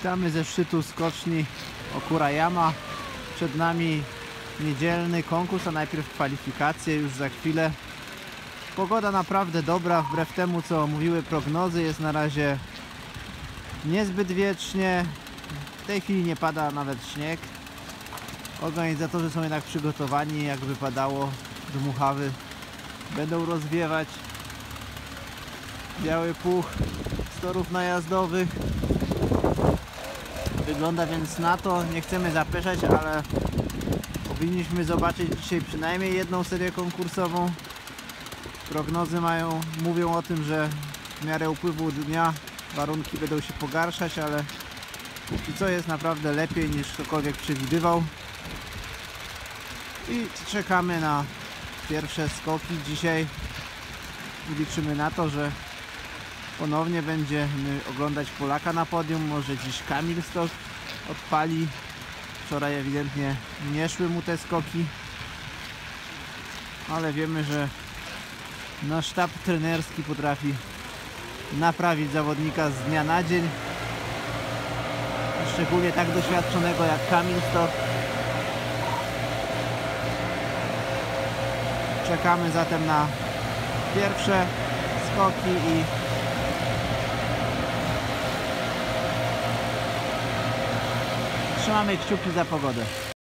Witamy ze szczytu skoczni Okurayama. Przed nami niedzielny konkurs, a najpierw kwalifikacje już za chwilę. Pogoda naprawdę dobra, wbrew temu co mówiły prognozy, jest na razie niezbyt wiecznie. W tej chwili nie pada nawet śnieg. Organizatorzy są jednak przygotowani, jak wypadało, dmuchawy będą rozwiewać biały puch z torów najazdowych. Wygląda więc na to, nie chcemy zapeszać, ale powinniśmy zobaczyć dzisiaj przynajmniej jedną serię konkursową. Prognozy mają, mówią o tym, że w miarę upływu dnia warunki będą się pogarszać, ale póki co jest naprawdę lepiej niż ktokolwiek przewidywał. I czekamy na pierwsze skoki dzisiaj. Liczymy na to, że ponownie będziemy oglądać Polaka na podium. Może dziś Kamil Stok odpali. Wczoraj ewidentnie nie szły mu te skoki. Ale wiemy, że nasz sztab trenerski potrafi naprawić zawodnika z dnia na dzień. Szczególnie tak doświadczonego jak Kamil Stok. Czekamy zatem na pierwsze skoki i trzymamy kciuki za pogodę.